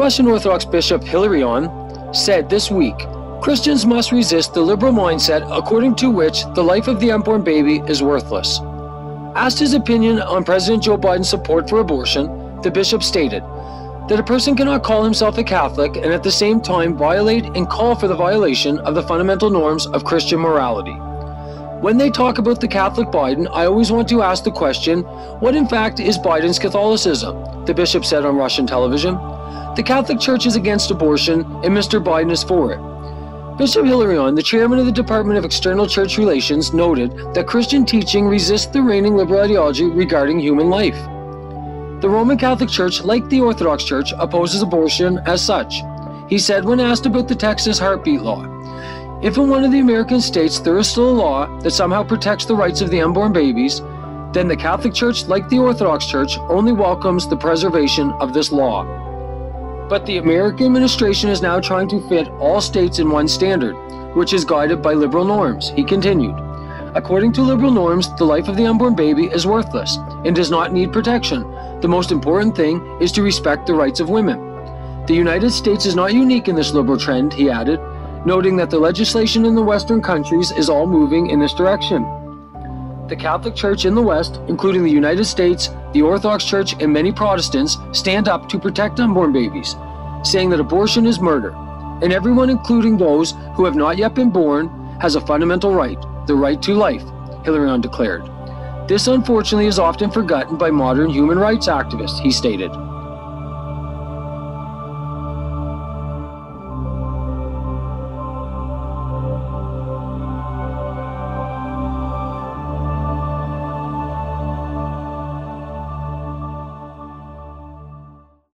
Russian Orthodox Bishop Hilarion said this week Christians must resist the liberal mindset according to which the life of the unborn baby is worthless. Asked his opinion on President Joe Biden's support for abortion, the bishop stated that a person cannot call himself a Catholic and at the same time violate and call for the violation of the fundamental norms of Christian morality. When they talk about the Catholic Biden, I always want to ask the question what in fact is Biden's Catholicism? The bishop said on Russian television. The Catholic Church is against abortion, and Mr. Biden is for it. Bishop Hilarion, the chairman of the Department of External Church Relations, noted that Christian teaching resists the reigning liberal ideology regarding human life. The Roman Catholic Church, like the Orthodox Church, opposes abortion as such. He said when asked about the Texas heartbeat law, if in one of the American states there is still a law that somehow protects the rights of the unborn babies, then the Catholic Church, like the Orthodox Church, only welcomes the preservation of this law. But the American administration is now trying to fit all states in one standard, which is guided by liberal norms, he continued. According to liberal norms, the life of the unborn baby is worthless and does not need protection. The most important thing is to respect the rights of women. The United States is not unique in this liberal trend, he added noting that the legislation in the Western countries is all moving in this direction. The Catholic Church in the West, including the United States, the Orthodox Church, and many Protestants, stand up to protect unborn babies, saying that abortion is murder, and everyone, including those who have not yet been born, has a fundamental right, the right to life, Hilarion declared. This unfortunately is often forgotten by modern human rights activists, he stated.